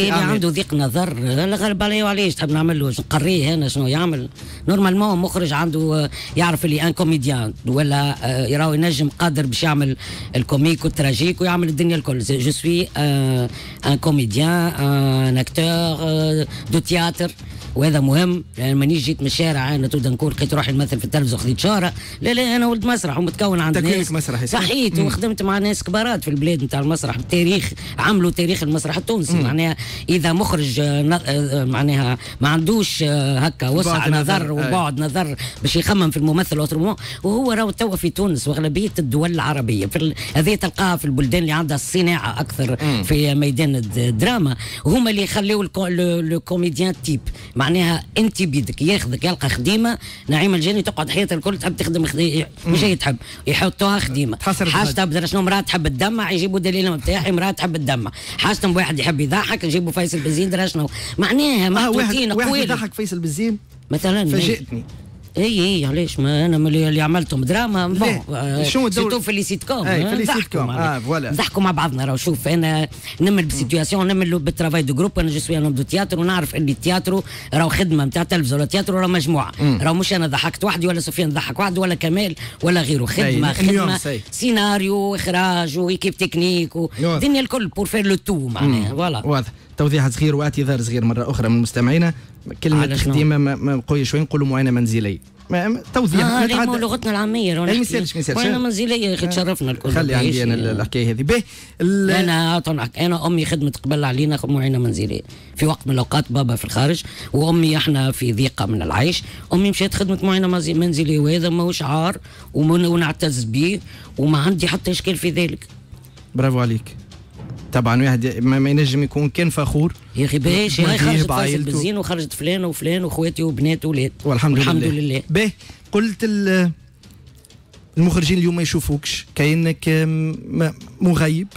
اللي عنده ضيق نظر غالب عليه وعليش تحب نعمل له نقريه هنا شنو يعمل؟ normalement مخرج عنده يعرف اللي un comédien ولا يراو ينجم قادر باش يعمل ال comique وال tragique ويعمل الدنيا الكل. je suis un comédien un acteur de théâtre وهذا مهم لأن مانيش جيت من الشارع أنا تبدا نكون لقيت روحي نمثل في التلفزيون خذيت شهره لا لا أنا ولد مسرح ومتكون عند ناس. مسرح صحيت وخدمت مع ناس كبارات في البلاد نتاع المسرح التاريخ عملوا تاريخ المسرح التونسي. معناها إذا مخرج آه، آه، معناها ما عندوش آه، هكا وسع نظر وبعد نظر باش يخمم في الممثل وهو راهو توا في تونس وأغلبية الدول العربية. في هذه تلقاها في البلدان اللي عندها الصناعة أكثر في ميدان الدراما هما اللي يخليوا ال comédien type. معناها انت بيدك ياخذك يلقى خديمة. نعيمه الجاني تقعد حياتها الكل تحب تخدم خديمة مش هي تحب يحطوها خديمة. حاجة تبدأ شنو مراه تحب تدمع يجيبوا دليل نتاعي مراه تحب تدمع حاجة واحد يحب يضحك يجيبوا فيصل بزين درا شنو؟ معناها ما آه واحد, واحد يضحك فيصل بزين مثلا فاجئتني. اي اي علاش ما أنا اللي عملتهم دراما؟ آه، شو سيرتو في لي سيت كوم اي في لي سيت كوم آه فوالا. نضحكوا مع بعضنا راهو. شوف أنا نمل بسيتياسيون نمل بالترافاي دو جروب أنا جو سوي ان دو تياتر ونعرف اللي التياترو راهو خدمة نتاع تلفزيون ولا تياترو راهو مجموعة. راهو مش أنا ضحكت وحدي ولا سفيان ضحك وحده ولا كمال ولا غيره. خدمة خدمة. سيناريو إخراج وكيف تكنيك الدنيا الكل pour faire le tout معناها. voilà. واضح. توضيح صغير واعتذار صغير مرة أخرى من مستمعينا. كلمة خديمه قوية شوي نقولوا معينه منزلية. توضيح آه نتعدى لغتنا العامية ما يسالش ما يسالش وأنا منزلية يا أخي تشرفنا الكل خلي عندي أنا الحكاية هذه. به أنا أنا امي خدمت قبل علينا معينه منزلية. في وقت من الأوقات بابا في الخارج وأمي إحنا في ضيقة من العيش. أمي مشيت خدمت معينه منزلية وهذا ماهوش عار ونعتز به وما عندي حتى إشكال في ذلك. برافو عليك. طبعا واحد ما ينجم يكون كان فخور. يا أخي باش هاي خرجت فايز بنزين وخرجت فلان وفلان واخواتي وبنات وولاد والحمد, والحمد لله, لله. باهي قلت المخرجين اليوم ما يشوفوكش. كاينك مغيب.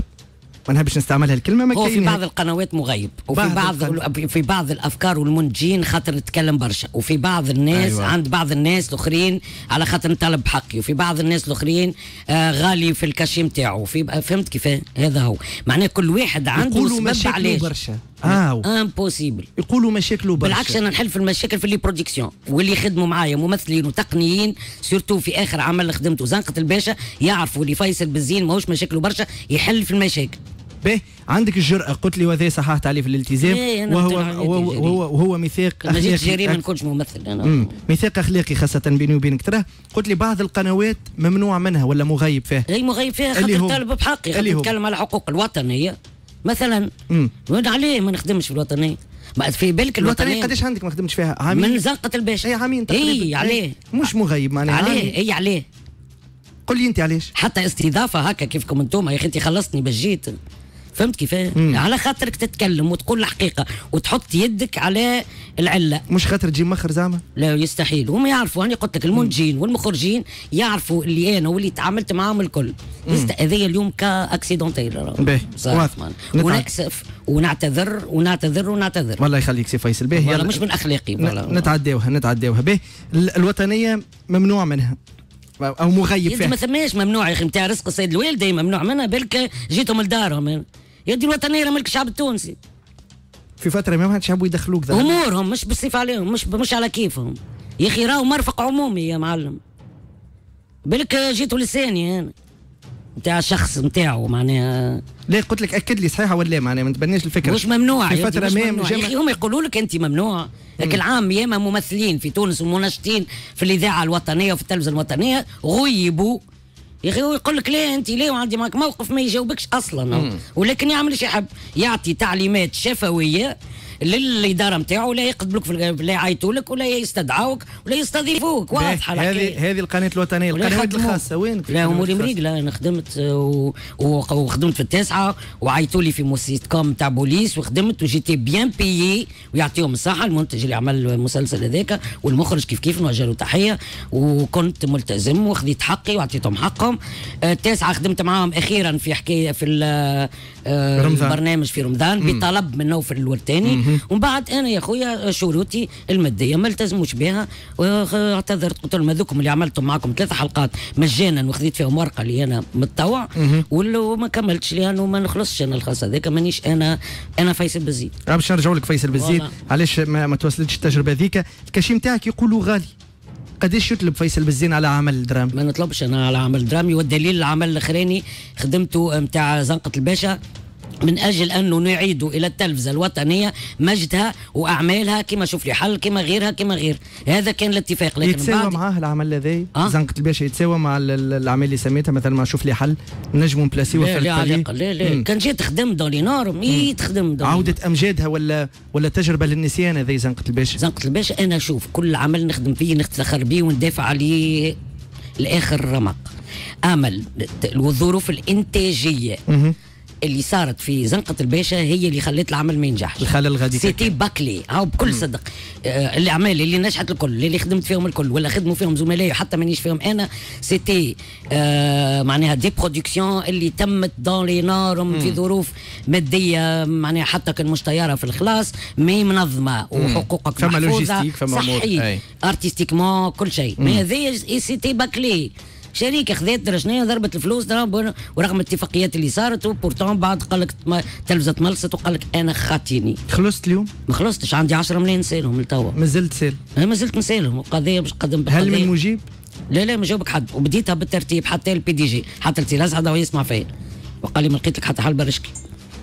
ما نحبش نستعملها الكلمة ما هو في بعض القنوات مغيب وفي بعض, في بعض الأفكار والمنتجين خاطر نتكلم برشا وفي بعض الناس أيوة. عند بعض الناس الآخرين على خاطر نطلب حقي وفي بعض الناس الآخرين آه غالي في ال cachet نتاعو. في فهمت كيف هذا هو. معناه كل واحد عنده سبب علاش برشا. آه. impossible يقولوا مشاكله برشا. بالعكس أنا نحل في المشاكل في les productions واللي يخدموا معايا ممثلين وتقنيين surtout في آخر عمل خدمته. زنقة الباشا يعرفوا اللي فيصل بالزين ماهوش مشاكله برشا يحل في المشاكل. به عندك الجرأة. قلت لي وذي صححت عليه في الالتزام. إيه، وهو وهو, وهو, وهو ميثاق أخلاقي. جري ما نكونش ممثل أنا. ميثاق أخلاقي خاصة بيني وبينك. ترى قلت لي بعض القنوات ممنوع منها ولا مغيب فيها؟ اي مغيب فيها خاطر طالب بحقي خاطر نتكلم على حقوق الوطنيه مثلا وين عليه؟ ما نخدمش في الوطنية. ما في بالك الوطنية قداش عندك ما خدمتش فيها؟ عامين؟ من زنقة الباشا اي عامين اي عليه. مش مغيب معناها عليه اي عليه. قل لي أنت علاش حتى استضافة هكا كيفكم أنتم. يا أخي أنت خلصتني بجيت. فهمت كيف على خاطرك تتكلم وتقول الحقيقة وتحط يدك على العلة. مش خاطر تجي مخر زعما؟ لا يستحيل. هم يعرفوا أنا قلت لك المنتجين والمخرجين يعرفوا اللي أنا واللي تعاملت معاهم الكل. هذه اليوم c'est accidentel وناسف ونعتذر ونعتذر ونعتذر. والله يخليك سي فيصل. به مش من أخلاقي نتعداوها نتعداوها. به. الوطنية ممنوع منها. أو مغيب فيها. ما ثماش ممنوع يا أخي نتاع رزق السيد الوالدي ممنوع منها بالك جيتهم لدارهم. يدي الوطنية ملك الشعب التونسي. في فترة ما حدش حبوا يدخلوك ذا أمورهم مش بالصفه عليهم مش مش على كيفهم. يا أخي راهو مرفق عمومي يا معلم. بالك جيتوا لساني أنا. نتاع شخص نتاعو معناها. لا قلت لك أكد لي صحيحة ولا معناها ما تبنيش الفكرة. مش ممنوع في فترة ما يا أخي هم يقولوا لك انت ممنوع. لكن العام ياما ممثلين في تونس ومناشطين في الإذاعة الوطنية وفي التلفزه الوطنية غيبوا. يا أخي هو يقول لك ليه أنت ليه وعندي معك موقف ما يجاوبكش أصلا. ولكن يعمل إيش يحب يعطي تعليمات شفوية للإدارة نتاعو ولا يقبلوك في لا يعيطوا لك ولا يستدعوك ولا يستضيفوك. واضحه هذه هذه القناة الوطنية. القنوات الخاصة. وين لا أموري مريقله أنا خدمت و... وخدمت في التاسعة وعيطوا لي في une sitcom تاع بوليس وخدمت و j'étais bien payé ويعطيهم الصحة المنتج اللي عمل المسلسل هذاك والمخرج كيف كيف نوجه له تحية. وكنت ملتزم وخذيت حقي وعطيتهم حقهم. التاسعة خدمت معاهم أخيرا في حكاية في آه، البرنامج في رمضان بطلب من نوفل الورتاني ومن بعد أنا يا خويا شروطي المادية ما التزموش بها واعتذرت قلت لهم هذوكم اللي عملتهم معكم ثلاث حلقات مجانا وخذيت فيهم ورقة اللي أنا متطوع وما كملتش لأنه ما نخلصش أنا الخاص هذاك مانيش أنا أنا فيصل بزيد. باش نرجعوا لك فيصل بزيد. علاش ما, ما توصلتش التجربة ذيك ال cachet نتاعك يقولوا غالي. قداش يطلب فيصل بزين على عمل درامي؟ ما نطلبش أنا على عمل درامي والدليل العمل الأخراني خدمته نتاع زنقة الباشا. من أجل انه نعيد إلى التلفزة الوطنية مجدها وأعمالها كما شوف لي حل كما غيرها كما غير. هذا كان الاتفاق لكن يتساوى معاه العمل هذا؟ أه؟ زنقه الباشا يتساوى مع الاعمال اللي سميتها مثلا ما شوف لي حل نجموا نبلاسيوها في لا لا لا, لا. كان جيت تخدم دون لي نورم تخدم عودة أمجادها ولا ولا تجربة للنسيان هذه زنقه الباشا زنقه الباشا أنا شوف كل عمل نخدم فيه نفتخر به وندافع عليه لآخر رمق. أمل الظروف الإنتاجية. اللي صارت في زنقة الباشا هي اللي خلت العمل ما ينجحش. الخلل غادي سيتي باكلي. هاو بكل صدق. آه الاعمال اللي نجحت الكل اللي خدمت فيهم الكل ولا خدموا فيهم زملائي حتى مانيش فيهم أنا. c'était آه معناها des productions اللي تمت dans les normes في ظروف مادية. معناها حتى كان مش طيارة في الخلاص mais منظمة وحقوقك فما logistique فما صحيح. artistiquement كل شيء. mais هذايا c'était bâclé. شريكه خذت درا شنو ضربت الفلوس ورغم الاتفاقيات اللي صارت و pourtant بعد قال لك تلفزة تملصت وقال لك أنا خاطيني خلصت اليوم؟ ما خلصتش عندي 10 ملايين نسالهم لتوا مازلت سال؟ ما زلت نسالهم القضية باش نقدم هل من مجيب؟ لا لا ما جاوبك حد. وبديتها بالترتيب حتى ال PDG حتى التيلاز هذا يسمع فيا وقال لي ما لقيت لك حتى حل parce que.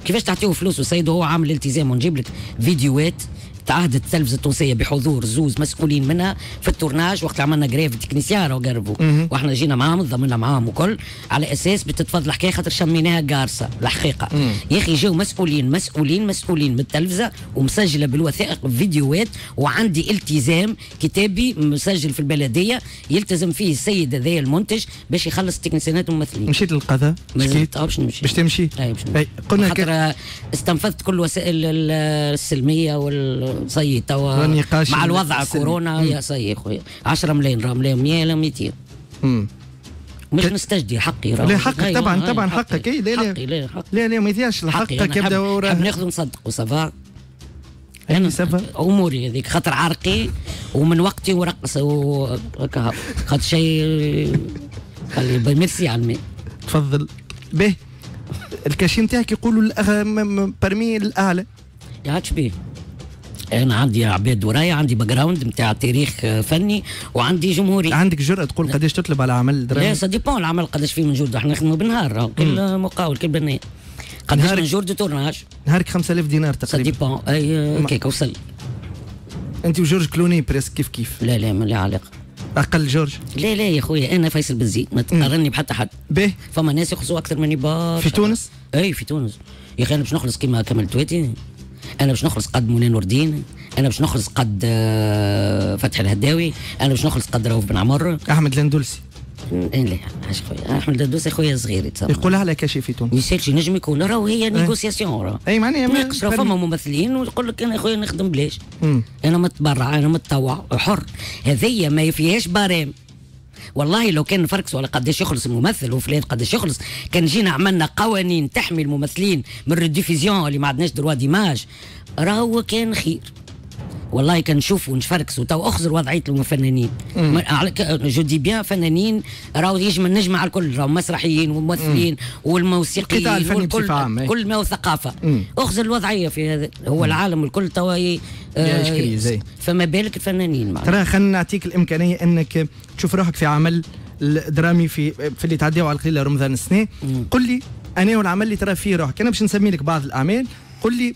كيفاش تعطيه فلوس؟ والسيد هو عامل التزام ونجيب لك فيديوهات تعهدت التلفزة التونسية بحضور زوز مسؤولين منها في ال tournage وقت عملنا grève techniciens راهو قربوا وإحنا جينا معاهم ضمنا معاهم وكل. على أساس بتتفضل الحكاية خاطر شميناها قارصة الحقيقة. يا أخي جاو مسؤولين مسؤولين مسؤولين من التلفزة ومسجلة بالوثائق فيديوهات وعندي التزام كتابي مسجل في البلدية يلتزم فيه السيد هذا المنتج باش يخلص التكنيسيانات والممثلين مشيت للقضاء مشيت؟ باش نمشي. باش تمشي؟ أي باش نمشي. قلنا خاطر استنفذت كل وسائل السلمية وال صي توا. مع الوضع كورونا يا صي خويا 10 ملايين راه ملايين 100 لا 200 مش نستجدي حقي راه. لا حقك طبعا طبعا حقك. اي لا لا. لا لا لا ما يضيعش حقك يبدا وراه نحب ناخذ نصدق و ça va أنا ça va أموري هذيك خاطر عرقي ومن وقتي ورقص وهكا خاطر شيء خلي ميرسي على الماء. تفضل. به. ال cachet نتاعك يقولوا parmi الأعلى. يا بيه أنا عندي عباد ورايا عندي background نتاع تاريخ فني وعندي جمهوري. عندك جرأة تقول قداش تطلب على عمل درامي؟ لا ça dépend العمل قداش فيه من جهد. إحنا نخدموا بالنهار كل مقاول كل بناء. قداش من جهد tournage نهارك 5000 دينار تقريبا. ça dépend اي كيك وصل أنت وجورج كلوني presque كيف كيف؟ لا لا ما لا علاقة. أقل جورج؟ لا لا يا خويا أنا فيصل بالزين ما تقارني بحتى حد. به؟ فما ناس يخلصوا أكثر مني بار. في تونس؟ أي في تونس. يا أخي أنا باش نخلص كيما كمال التواتي أنا باش نخلص قد منى نور الدين أنا باش نخلص قد آه، فتحي الهداوي أنا باش نخلص قد رؤوف بن عمر. أحمد الاندلسي إيه، لا عاش خويا. أحمد الدوسي خويا صغير يقولها أعلى cachet في تونس. ميسالش نجم يكون راهو هي négociation راه. إي معناها ناقص راه فما ممثلين ويقول لك أنا خويا نخدم بلاش. أنا متبرع أنا متطوع حر. هذيا ما فيهاش barème والله لو كان نفركس ولا قداش يخلص الممثل وفلان قداش يخلص كان جينا عملنا قوانين تحمي الممثلين من ال rediffusion اللي ما عندناش droits d'image راهو كان خير. والله كنشوف ونفركس وتو اخزر وضعيه الفنانين je dis bien فنانين راهو يجمع نجمع الكل. راهو مسرحيين وممثلين والموسيقيين والكل إيه. كل ما وثقافه اخزر الوضعية في هذا هو العالم الكل توا آه فما بالك الفنانين ترى خلينا نعطيك الإمكانية إنك تشوف روحك في عمل درامي في في اللي تعديوا على القليله رمضان السنة. قل لي أنا والعمل اللي ترى فيه روحك. أنا باش نسمي لك بعض الأعمال. قل لي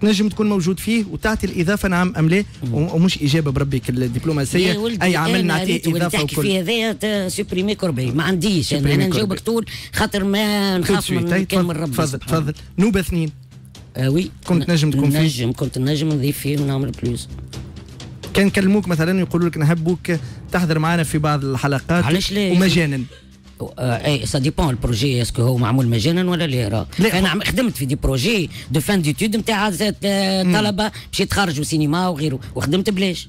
تنجم تكون موجود فيه وتعطي الإضافة نعم أم لا؟ ومش إجابة بربك الدبلوماسية. أي عمل نعطيه إضافة وكل. في هذايا سوبريمي كوربي. ما عنديش أنا, أنا نجاوبك طول خاطر ما نخاف من كلمة ربي. تفضل تفضل. نوبة اثنين. آه oui. كنت نجم تكون فيه. نجم كنت نجم نضيف فيه ونعمل plus كان كلموك مثلا يقولوا لك نحبوك تحضر معنا في بعض الحلقات علاش لا؟ ومجانا. اي ça dépend ال projet est-ce que هو معمول مجانا ولا لا أنا خدمت في des projets de fin d'études نتاع طلبه باش يتخرجوا سينما وغيره وخدمت بلاش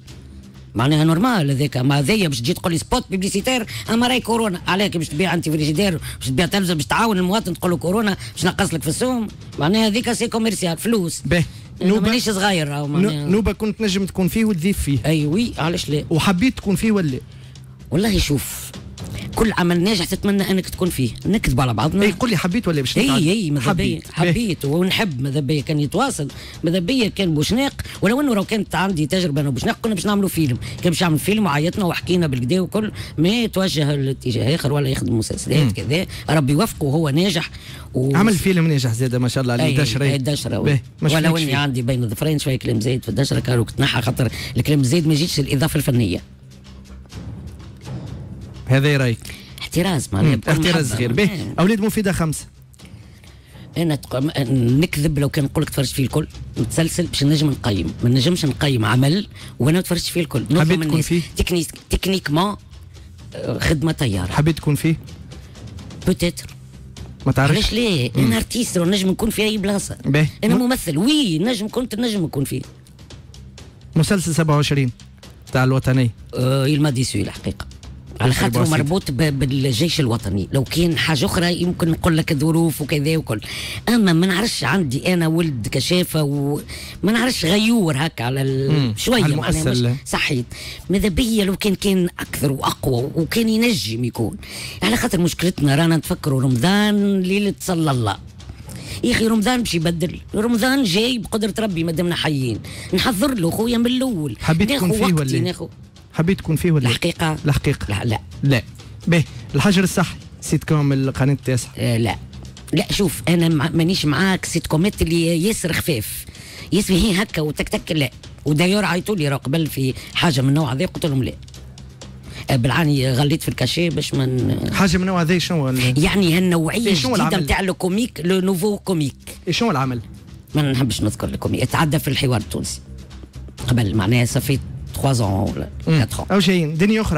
معناها normal هذاك ما هذايا باش تجي تقول لي spot publicitaire اما راهي كورونا عليك باش تبيع انت فريجيدير باش تبيع تلفزه باش تعاون المواطن تقول له كورونا باش نقص لك في السوم معناها هذيك c'est commercial فلوس به نوبه مانيش صغير نوبه كنت نجم تكون فيه وتضيف فيه اي oui علاش لا وحبيت تكون فيه ولا والله شوف كل عمل ناجح تتمنى انك تكون فيه. نكذب على بعضنا. اي قول لي حبيت ولا باش اي اي ماذا بيا؟ حبيت ونحب. ماذا بيا؟ كان يتواصل. ماذا بيا؟ كان بوشناق ولو إنه لو كانت عندي تجربة أنا بوشناق كنا باش نعملوا فيلم. كان باش نعمل فيلم وعيطنا وحكينا بالكدا وكل. ما توجه لاتجاه آخر ولا يخدم مسلسلات كذا. ربي يوفقه وهو ناجح. و... عمل فيلم ناجح زاد ما شاء الله عليه دشره دشره ولو إني عندي بين الظفرين شوية كلام زايد في الدشره كانوا تنحى خاطر الكلام زايد ما يجيش الاضافه الفنية. هذا رأيك؟ احتراز معناها احتراز صغير به أولاد مفيدة خمسة. أنا تق... نكذب لو كان نقول لك تفرجت فيه الكل. متسلسل باش نجم نقيم. ما نجمش نقيم عمل وأنا ما تفرجتش فيه الكل. حبيت تكون فيه؟ technique techniquement خدمة طيارة. حبيت تكون فيه؟ peut-être ما تعرفش؟ علاش ليه؟ أنا artiste نجم نكون في أي بلاصة. أنا ممثل. oui نجم كنت نجم نكون فيه. مسلسل 27 تاع الوطني. آه الماديسو الحقيقة. على خاطر مربوط بالجيش الوطني. لو كان حاجة أخرى يمكن نقول لك ظروف وكذا وكل. أما ما نعرفش عندي أنا ولد كشافة وما نعرفش غيور هكا على شوية معناها صحيت. ماذا بيا لو كان كان أكثر وأقوى وكان ينجم يكون. على خاطر مشكلتنا رانا نتفكروا رمضان ليلة صلى الله. يا أخي رمضان باش يبدل. رمضان جاي بقدرة ربي ما دمنا حيين. نحضر له خويا من الأول. حبيت تكون فيه ولا ناخو حبيت تكون فيه ولا الحقيقة. الحقيقة. لا لا. لا. به. الحجر الصحي. سيت كوم القناة التاسعة آه لا. لا شوف أنا مانيش معاك. سيت كومات اللي ياسر خفاف ياسر هي هكا وتك تك. لا. و d'ailleurs عيطوا لي قبل في حاجة من النوع هذا قلت لهم لا. آه، بالعاني غليت في ال cachet باش من حاجة من النوع هذا شنو يعني هالنوعية الجديدة نتاع ال comique le nouveau comique. شنو العمل؟ ما نحبش نذكر ال comique تعدى في الحوار التونسي. قبل معناها صفيت 3 ans, 4 ans.